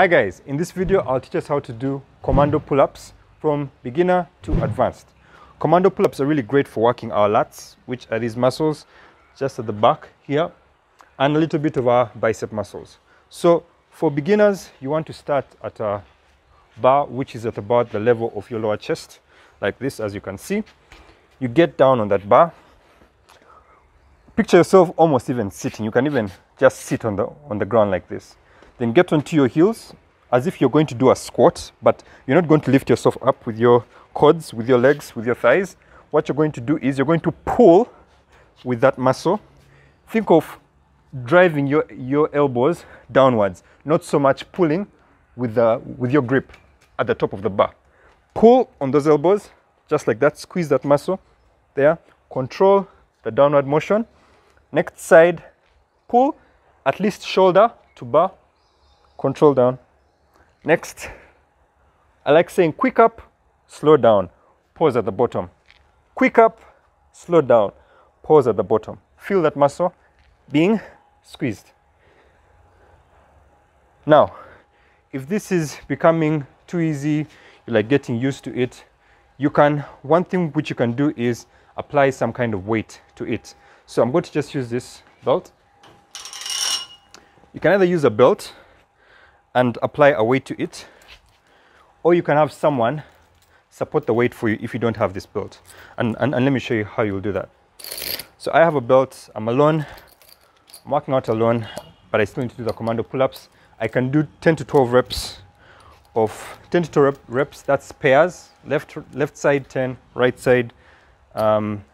Hi guys, in this video I'll teach us how to do commando pull-ups from beginner to advanced. Commando pull-ups are really great for working our lats, which are these muscles just at the back here, and a little bit of our bicep muscles. So for beginners, you want to start at a bar which is at about the level of your lower chest, like this as you can see. You get down on that bar. Picture yourself almost even sitting. You can even just sit on the on the ground like this. Then get onto your heels as if you're going to do a squat, but you're not going to lift yourself up with your quads, with your legs, with your thighs. What you're going to do is you're going to pull with that muscle. Think of driving your, your elbows downwards, not so much pulling with, the, with your grip at the top of the bar. Pull on those elbows, just like that. Squeeze that muscle there. Control the downward motion. Next side, pull, at least shoulder to bar control down. Next, I like saying quick up, slow down, pause at the bottom. Quick up, slow down, pause at the bottom. Feel that muscle being squeezed. Now, if this is becoming too easy, you're like getting used to it, you can, one thing which you can do is apply some kind of weight to it. So I'm going to just use this belt. You can either use a belt and apply a weight to it. Or you can have someone support the weight for you if you don't have this belt. And, and, and let me show you how you'll do that. So i have a belt. I'm alone. I'm working out alone but i still need to do the commando pull-ups. I can do 10 to 12 reps of 10 to 12 reps. That's pairs. Left left side 10 right side um,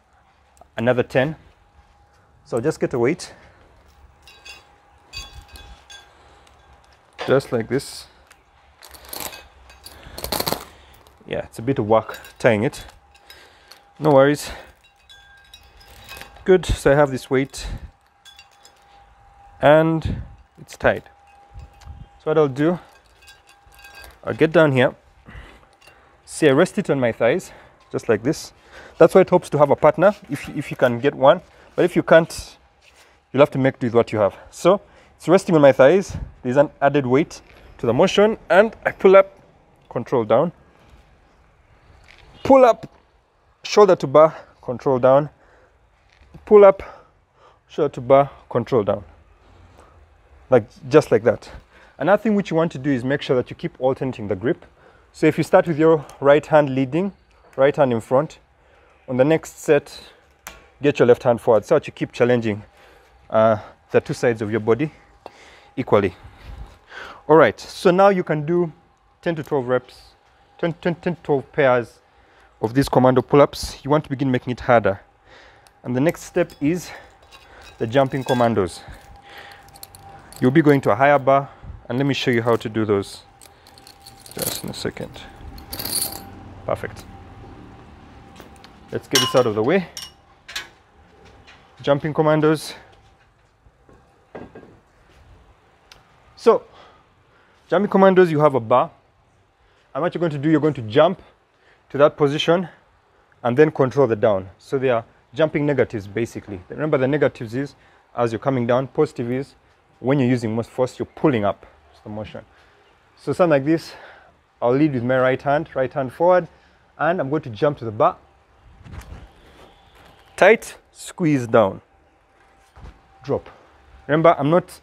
another 10 so just get a weight just like this. Yeah it's a bit of work tying it. No worries. Good so I have this weight. And it's tied. So what I'll do I'll get down here. See I rest it on my thighs just like this. That's why it helps to have a partner if, if you can get one. But if you can't you'll have to make do with what you have. So it's resting on my thighs. There's an added weight to the motion and I pull up, control down. Pull up, shoulder to bar, control down. Pull up, shoulder to bar, control down. Like just like that. Another thing which you want to do is make sure that you keep alternating the grip. So if you start with your right hand leading, right hand in front, on the next set, get your left hand forward so that you keep challenging uh, the two sides of your body equally. All right, so now you can do 10 to 12 reps, 10, 10, 10 to 12 pairs of these commando pull-ups. You want to begin making it harder. And the next step is the jumping commandos. You'll be going to a higher bar, and let me show you how to do those just in a second. Perfect. Let's get this out of the way. Jumping commandos. So, jumping commandos, you have a bar. And what you're going to do, you're going to jump to that position and then control the down. So they are jumping negatives basically. Remember the negatives is as you're coming down, positive is when you're using most force, you're pulling up. It's the motion. So something like this, I'll lead with my right hand, right hand forward, and I'm going to jump to the bar. Tight, squeeze down, drop. Remember, I'm not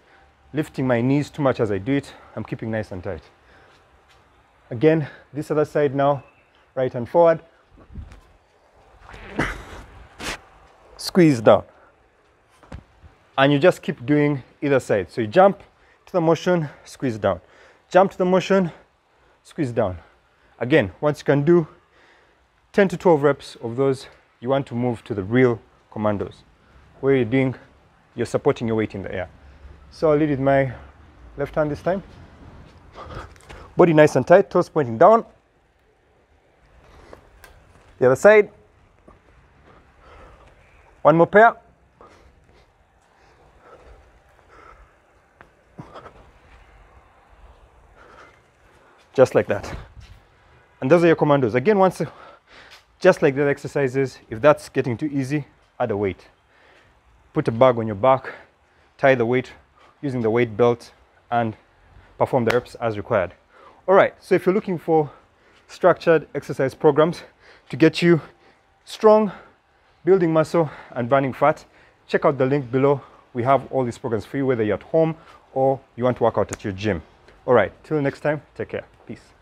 lifting my knees too much as I do it. I'm keeping nice and tight. Again, this other side now, right hand forward. Squeeze down. And you just keep doing either side. So you jump to the motion, squeeze down. Jump to the motion, squeeze down. Again, once you can do 10 to 12 reps of those, you want to move to the real commandos, where you're doing, you're supporting your weight in the air. So I'll lead with my left hand this time. Body nice and tight, toes pointing down. The other side. One more pair. Just like that. And those are your commandos. Again, once, just like the exercises, if that's getting too easy, add a weight. Put a bag on your back, tie the weight using the weight belt and perform the reps as required. All right, so if you're looking for structured exercise programs to get you strong, building muscle, and burning fat, check out the link below. We have all these programs for you, whether you're at home or you want to work out at your gym. All right, till next time, take care. Peace.